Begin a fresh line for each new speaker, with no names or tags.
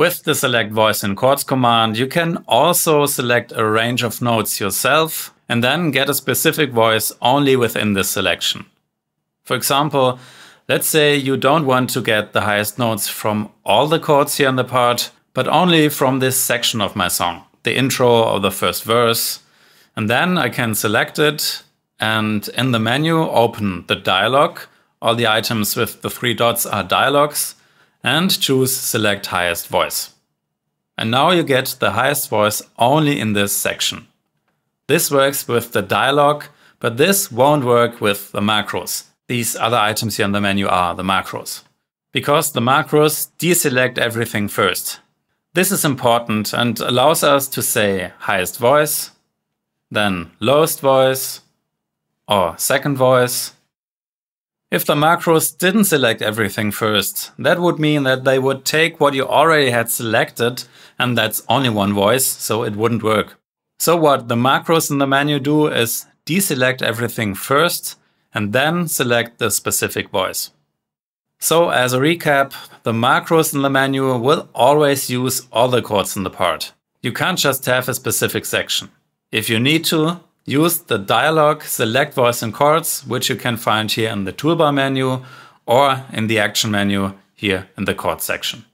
With the select voice in chords command, you can also select a range of notes yourself and then get a specific voice only within this selection. For example, let's say you don't want to get the highest notes from all the chords here in the part, but only from this section of my song, the intro or the first verse. And then I can select it and in the menu open the dialog. All the items with the three dots are dialogs and choose select highest voice. And now you get the highest voice only in this section. This works with the dialog, but this won't work with the macros. These other items here in the menu are the macros. Because the macros deselect everything first. This is important and allows us to say highest voice, then lowest voice, or second voice, if the macros didn't select everything first, that would mean that they would take what you already had selected, and that's only one voice, so it wouldn't work. So what the macros in the menu do is deselect everything first, and then select the specific voice. So as a recap, the macros in the menu will always use all the chords in the part. You can't just have a specific section. If you need to, use the dialog select voice in chords, which you can find here in the toolbar menu or in the action menu here in the chord section.